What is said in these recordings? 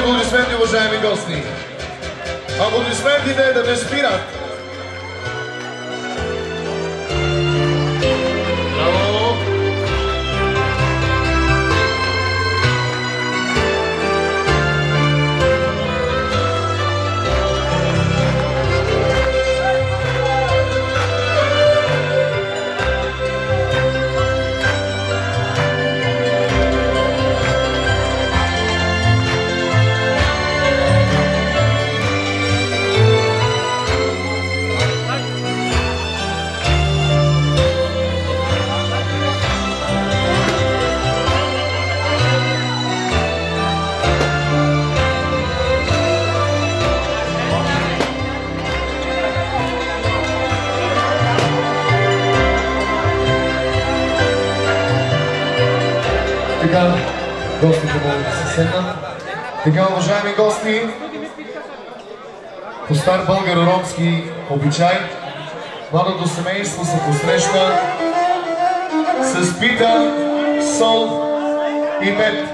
аплодисменти, уважаеми гости. Аплодисментите да не спират. Така, гостите могат да се седнат. Така, уважаеми гости, по стар българо-ромски обичай, младото семейство се посреща с пита, сол и мед.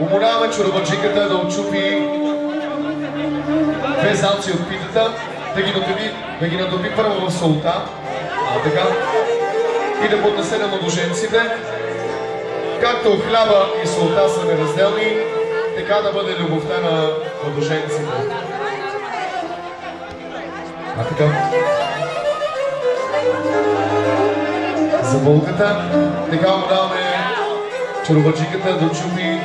Умоляваме чорбаджиката да отчупи две залци от питата, да ги натопи, да ги натопи първо в солта, а така, и да поднесе на младоженците, Както хляба и солта са неразделни, така да бъде любовта на младоженците. А така. За болката, така му даваме чарубаджиката да чупи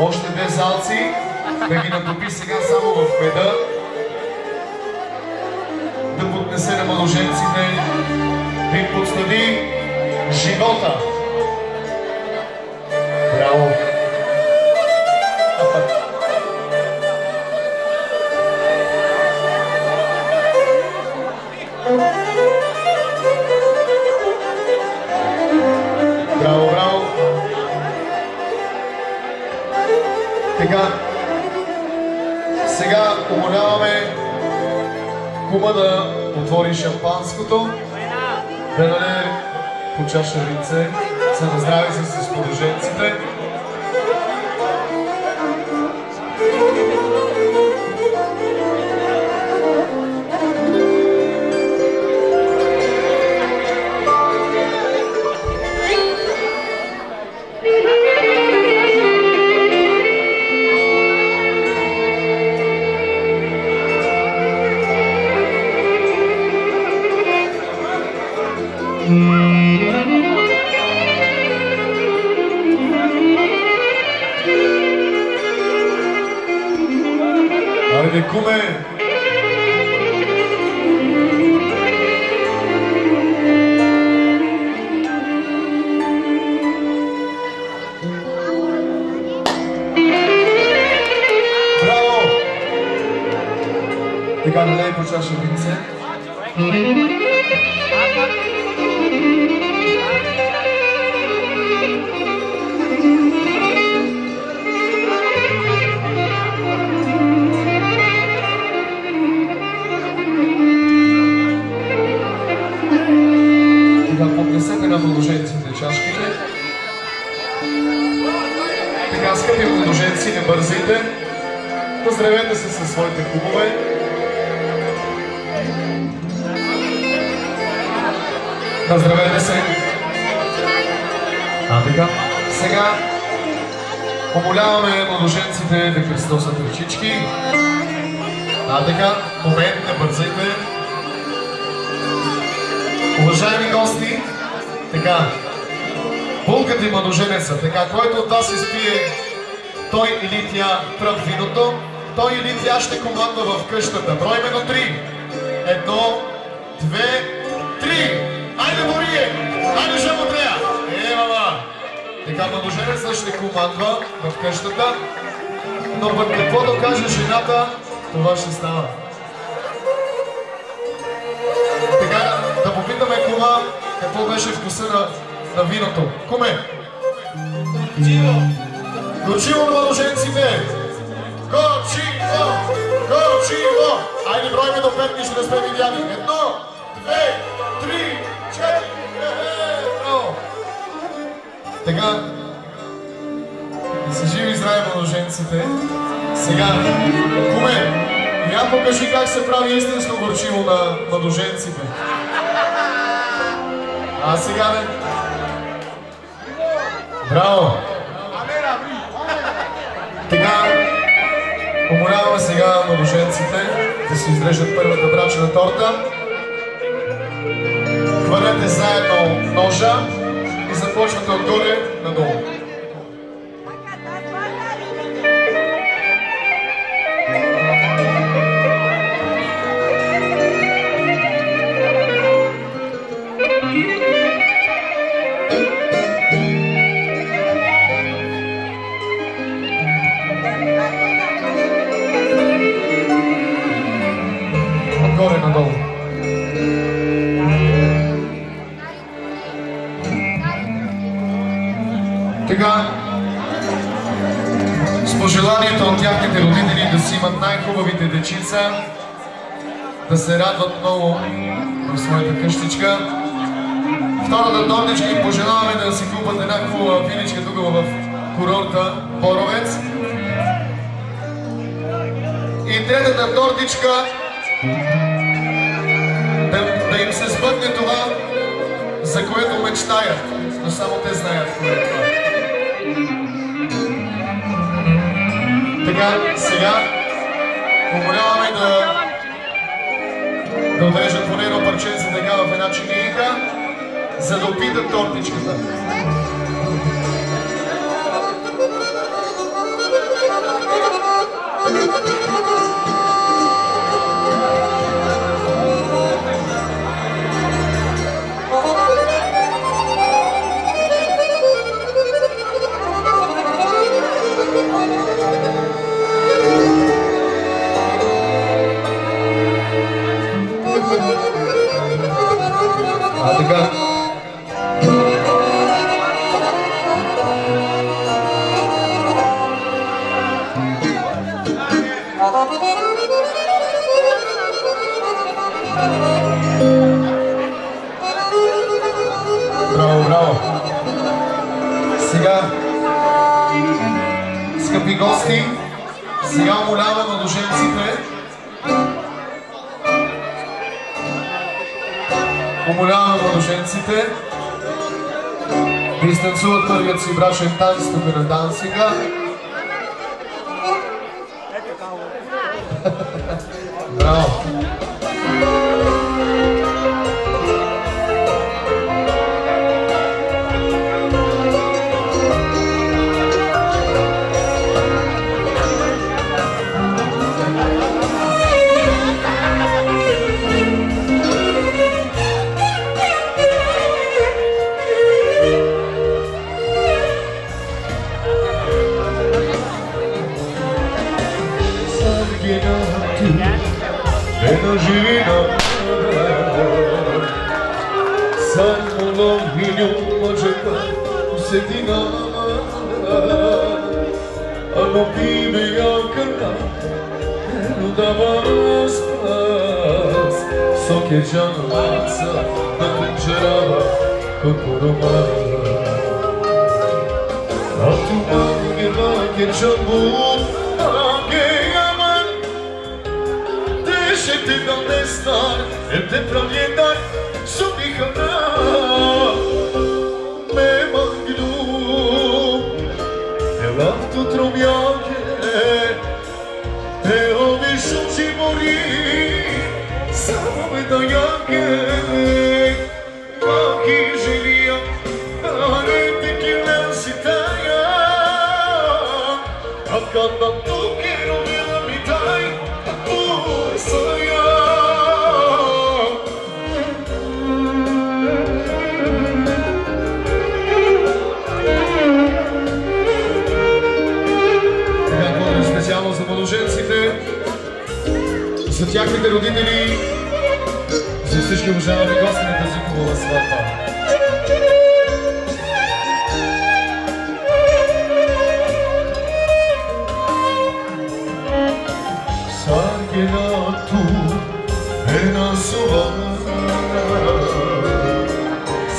още две залци, да ги натопи сега само в меда, да поднесе на младоженците, да им подстави живота. Браво! Браво, браво! Така, сега умоляваме кума да отвори шампанското, да даде по чаша винце, за да здрави се с подруженците. Така, налей по чаша винце. Така, поднесете на младоженците чашките. Така, скъпи младоженци, не бързайте. Поздравете се със своите кумове. Поздравете се. А, така. Сега помоляваме младоженците да кръстосат ръчички. А, така. Момент, не бързайте. Уважаеми гости, така, булката и младоженеца, така, който от вас изпие той или тя пръв виното, той или тя ще командва в къщата. Бройме до три. Едно, две, три. Айде, Борие! Айде, Жамотрея! Е, мама! Така, младоженеца ще командва в къщата, но пък каквото каже жената, това ще става. Така, да попитаме кума какво беше вкуса на, на виното. Куме! Горчиво на младоженците! Горчиво! Горчиво! Айде бройме до пет, нищо не сме видяли. Едно, две, три, Така, Са живи и здрави младоженците. Сега, куме, я покажи как се прави истинско горчиво на младоженците. А сега бе. Браво! Така, умоляваме сега младоженците да си изрежат първата брачна торта. Хвърляте заедно ножа и започвате отгоре надолу. Отгоре надолу. Имат най-хубавите дечица, да се радват много в своята къщичка. Втората тортичка им пожелаваме да си купат една хубава виличка тук в курорта Боровец. И третата тортичка да, да им се сбъдне това, за което мечтаят, но само те знаят кое е това. Така, сега умоляваме да, да отрежат поне едно парченце така в една чинийка, за да опитат тортичката. А така. Браво, браво. Сега, скъпи гости, сега умолявам младоженците Умоляваме младоженците да изтанцуват първият си брачен танц на дансинга. Браво! Marina Sarmolo milyon maçeta Usedina Ano pibe yakına Udavaz pas Soke canlansa Da pencerava Kukuruma Altuma bir vakit çabuk puede estar, Él te proviene su hijo me maglu, te tu troviate, te ho vissuti morire, samo me da jache, ma тяхните родители, за всички уважавани гости на тази хубава сватба. Tu ena sova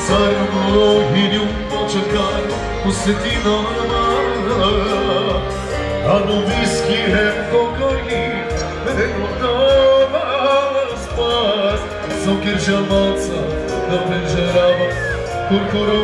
Sarmolo hinjum počekaj, posjeti nama Hanno whisky hem kokoni Ego doma cukier, ziomoco, dobry żerowo, kurkuru,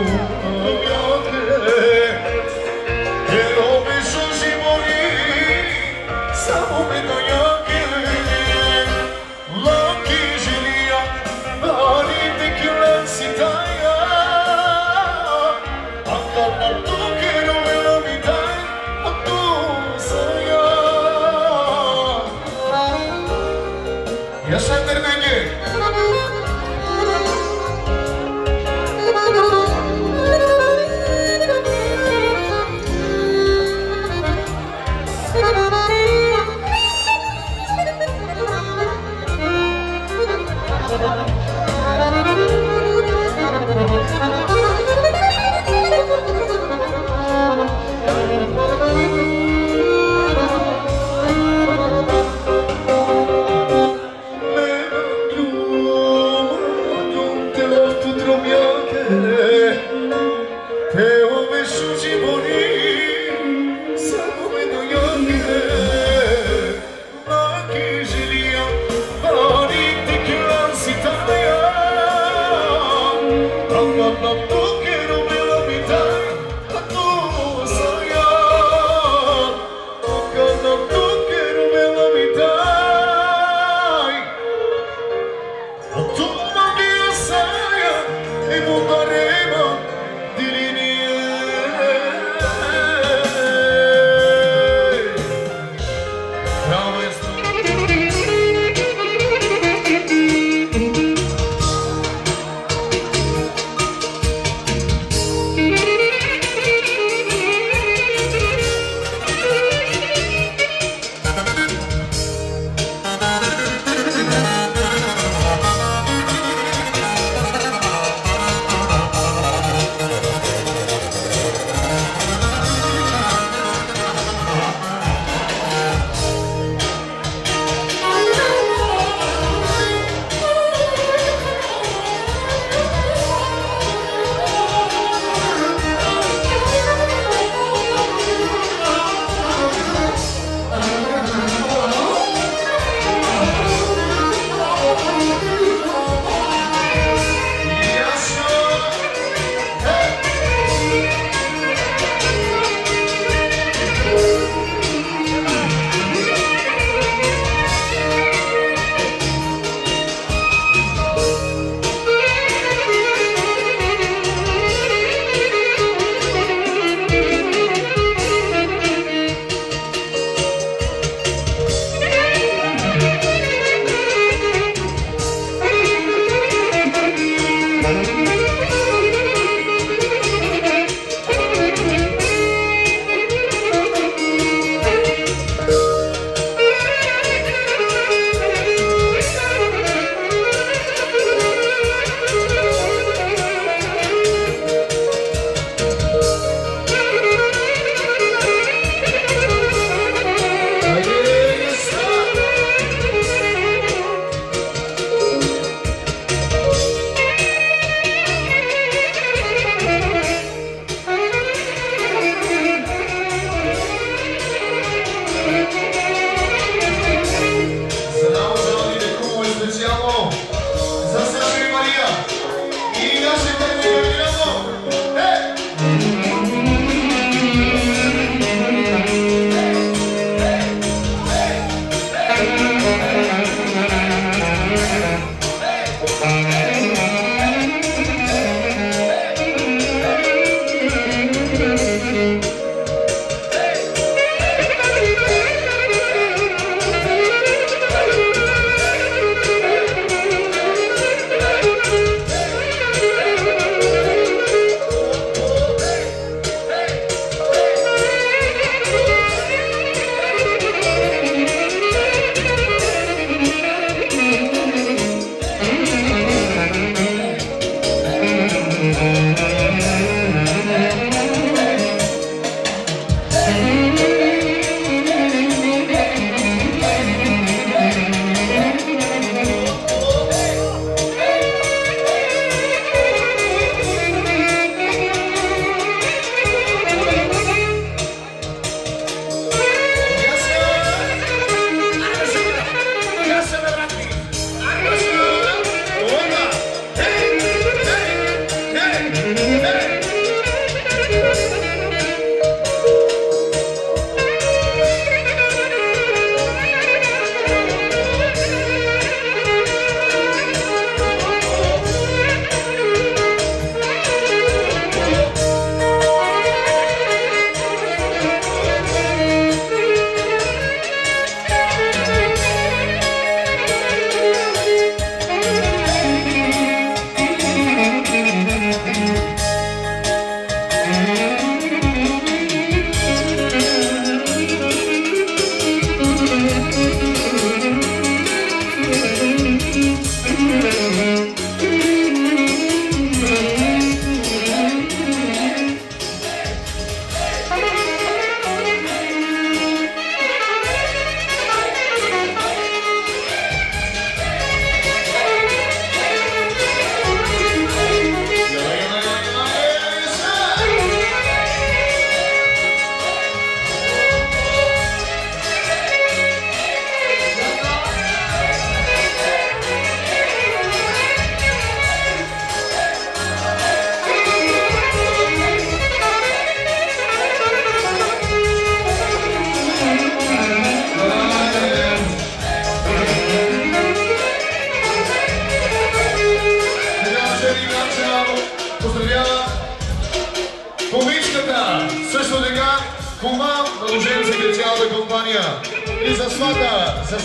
И за свата, за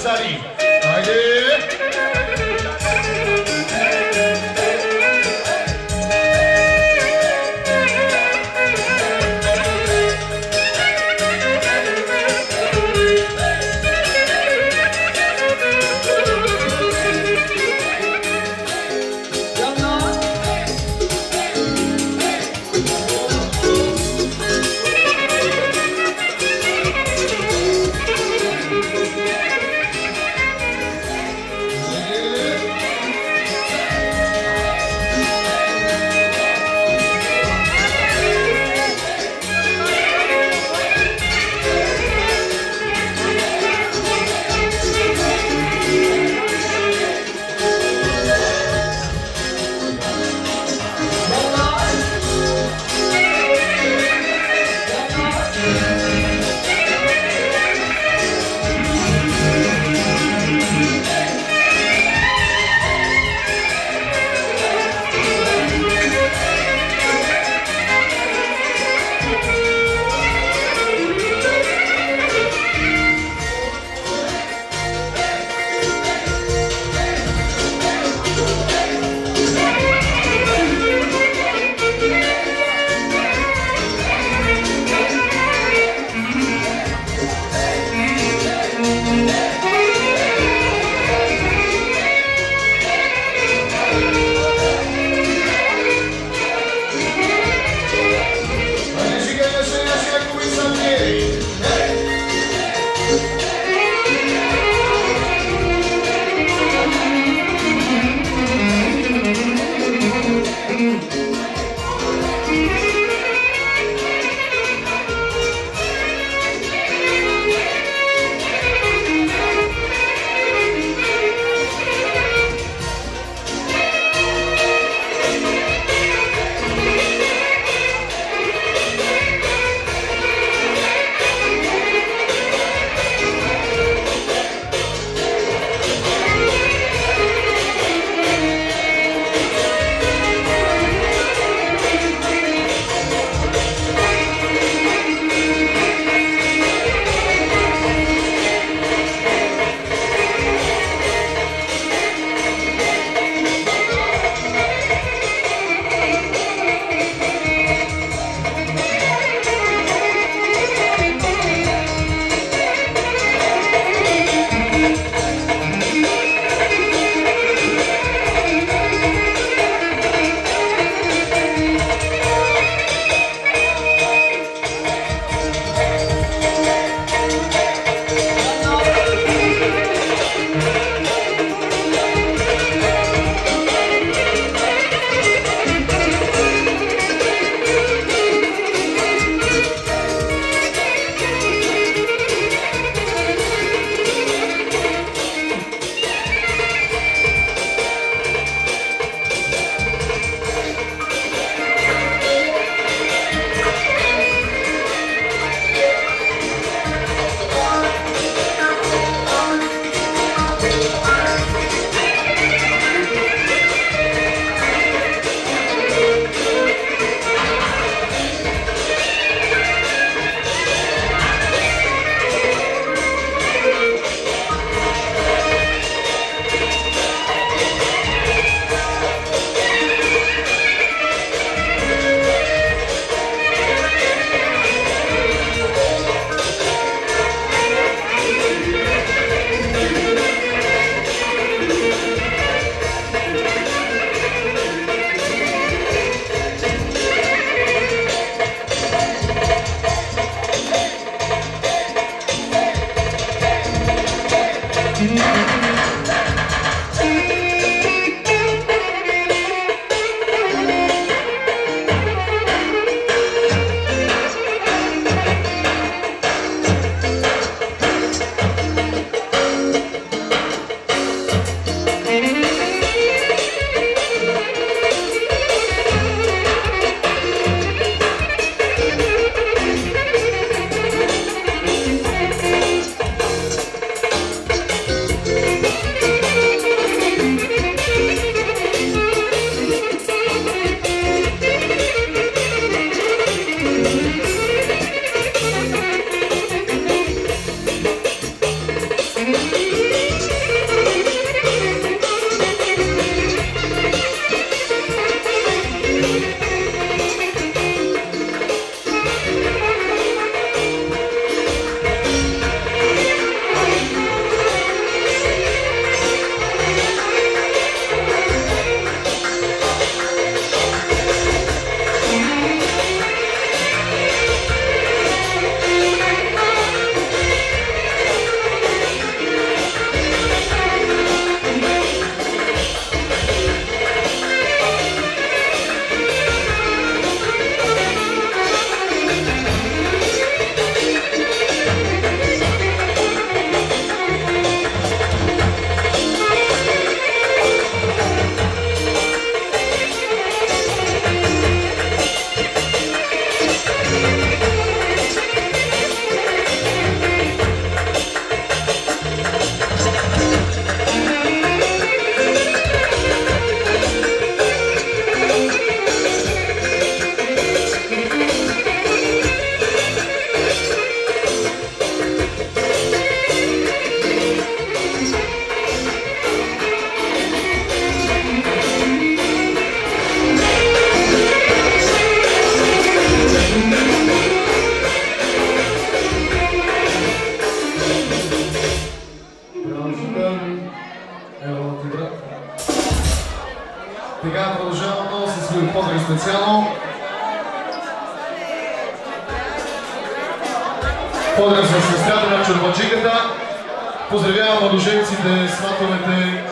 Младоженците, сватовете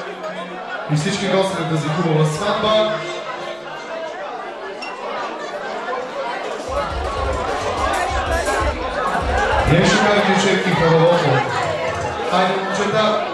и всички гости на тази хубава сватба. Кажете, че е хоровото. Хайде, момчета.